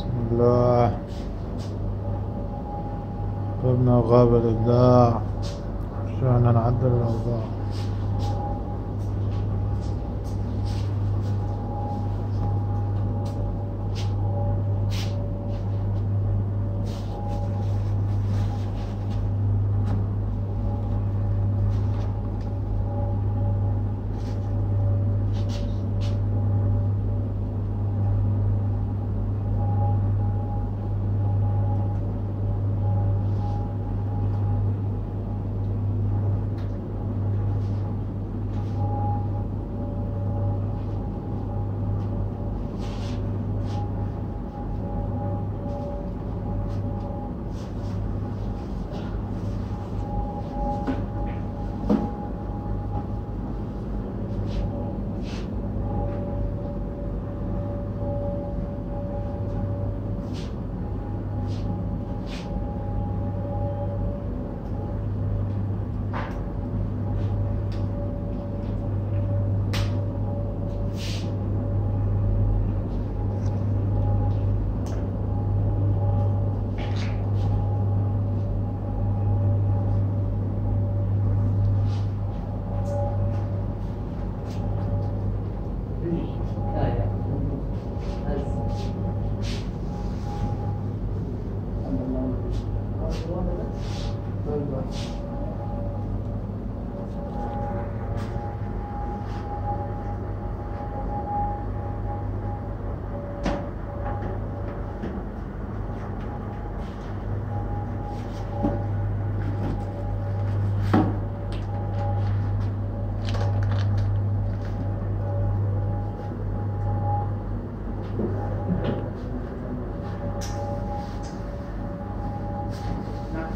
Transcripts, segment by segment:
الله. تبنا وغاب الإبداع عشان نعدل الأوضاع. not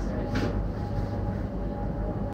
said.